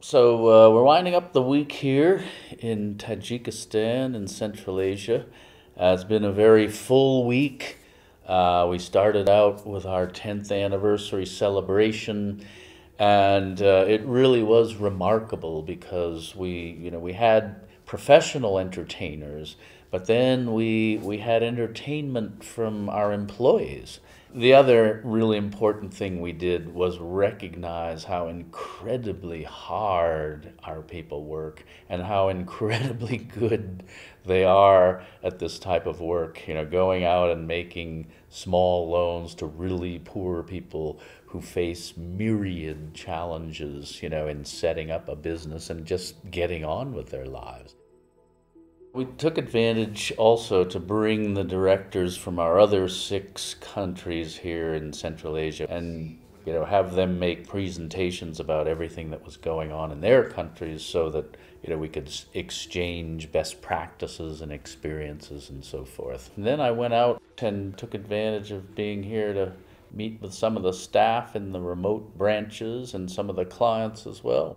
So uh, we're winding up the week here in Tajikistan in Central Asia. Uh, it's been a very full week. Uh, we started out with our 10th anniversary celebration, and uh, it really was remarkable because we, you know, we had professional entertainers, but then we we had entertainment from our employees. The other really important thing we did was recognize how incredibly hard our people work and how incredibly good they are at this type of work. You know, going out and making small loans to really poor people who face myriad challenges, you know, in setting up a business and just getting on with their lives. We took advantage also to bring the directors from our other six countries here in Central Asia and you know have them make presentations about everything that was going on in their countries so that you know we could exchange best practices and experiences and so forth. And then I went out and took advantage of being here to meet with some of the staff in the remote branches and some of the clients as well.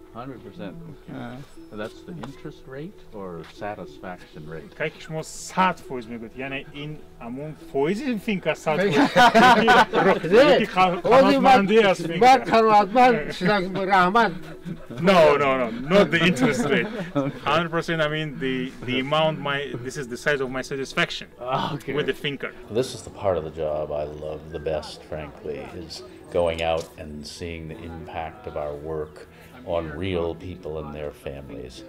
100%. Okay. That's the interest rate or satisfaction rate? Kaikki smo sad foiz megod. Yani in amun foizin finka sad foiz. Rohdi kanatmandı yas finka. Ben kanatman, şinak rahman no, no, no, not the interest rate. 100%, I mean, the, the amount, my this is the size of my satisfaction ah, Okay. with the Finca. This is the part of the job I love the best, frankly, is going out and seeing the impact of our work on real people and their families.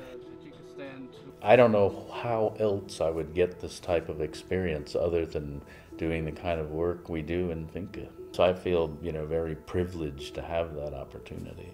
I don't know how else I would get this type of experience other than doing the kind of work we do in Finca. So I feel, you know, very privileged to have that opportunity.